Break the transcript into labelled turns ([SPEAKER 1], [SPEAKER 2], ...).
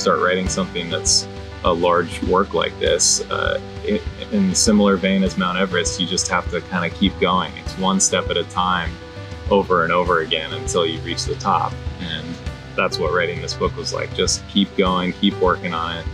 [SPEAKER 1] start writing something that's a large work like this, uh, it, in similar vein as Mount Everest, you just have to kind of keep going. It's one step at a time, over and over again until you reach the top. And that's what writing this book was like. Just keep going, keep working on it,